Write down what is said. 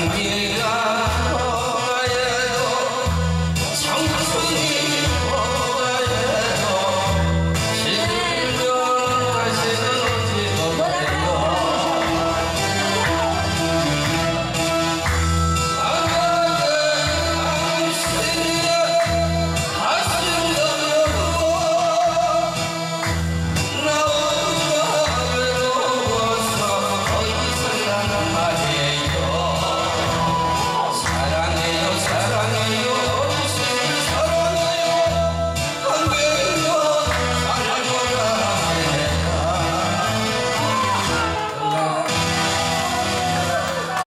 Yeah.